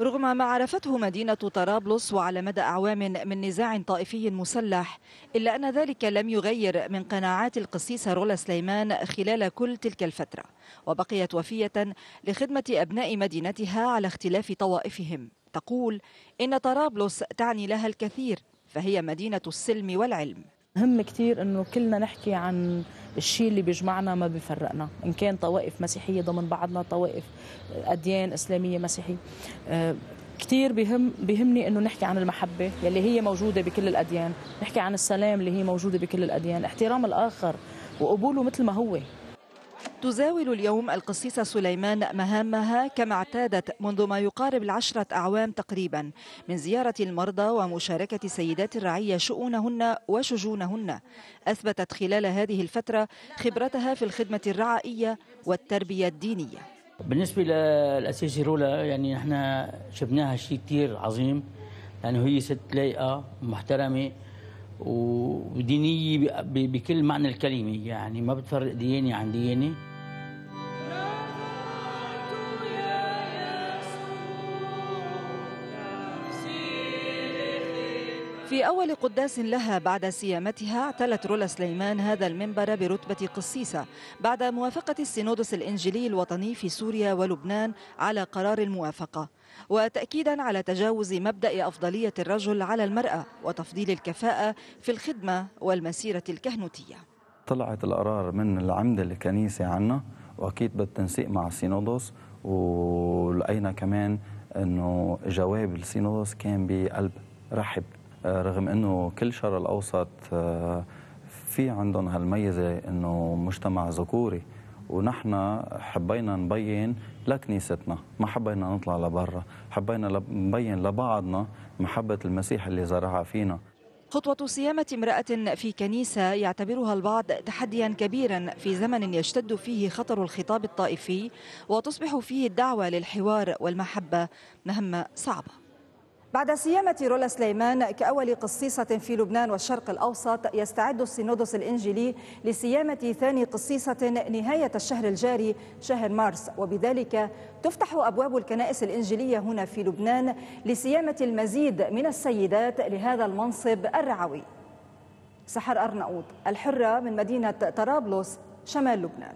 رغم ما عرفته مدينة طرابلس وعلى مدى أعوام من نزاع طائفي مسلح إلا أن ذلك لم يغير من قناعات القسيسة رولا سليمان خلال كل تلك الفترة وبقيت وفية لخدمة أبناء مدينتها على اختلاف طوائفهم. تقول إن طرابلس تعني لها الكثير فهي مدينة السلم والعلم. مهم كثير إنه كلنا نحكي عن الشيء اللي بيجمعنا ما بيفرقنا إن كان طوائف مسيحية ضمن بعضنا طوائف أديان إسلامية مسيحية. آه، كثير بهم بهمني إنه نحكي عن المحبة يلي هي موجودة بكل الأديان. نحكي عن السلام اللي هي موجودة بكل الأديان. احترام الآخر وقبوله مثل ما هو. تزاول اليوم القسيسة سليمان مهامها كما اعتادت منذ ما يقارب العشرة أعوام تقريبا من زيارة المرضى ومشاركة سيدات الرعية شؤونهن وشجونهن. أثبتت خلال هذه الفترة خبرتها في الخدمة الرعائية والتربية الدينية. بالنسبة للأساسي رولا يعني نحن شفناها شيء كثير عظيم. يعني هي ست لايقة محترمة ودينية بكل معنى الكلمة. يعني ما بتفرق ديانة عن ديانة. في أول قداس لها بعد سيامتها اعتلت رولا سليمان هذا المنبر برتبة قسيسة بعد موافقة السينودس الإنجيلي الوطني في سوريا ولبنان على قرار الموافقة وتأكيدا على تجاوز مبدأ أفضلية الرجل على المرأة وتفضيل الكفاءة في الخدمة والمسيرة الكهنوتية. طلعت القرار من العمدة الكنيسة عنا وأكيد بالتنسيق مع السينودوس ولقينا كمان أنه جواب السينودوس كان بقلب رحب. رغم أنه كل شرق الأوسط في عندهم هالميزة أنه مجتمع ذكوري ونحن حبينا نبين لكنيستنا ما حبينا نطلع لبرا حبينا نبين لبعضنا محبة المسيح اللي زرعها فينا. خطوة صيامة امرأة في كنيسة يعتبرها البعض تحديا كبيرا في زمن يشتد فيه خطر الخطاب الطائفي وتصبح فيه الدعوة للحوار والمحبة مهمة صعبة. بعد سيامة رولا سليمان كأول قصيصة في لبنان والشرق الأوسط يستعد السينودوس الإنجيلي لسيامة ثاني قصيصة نهاية الشهر الجاري شهر مارس. وبذلك تفتح أبواب الكنائس الإنجيلية هنا في لبنان لسيامة المزيد من السيدات لهذا المنصب الرعوي. سحر أرناؤوط الحرة من مدينة طرابلس شمال لبنان.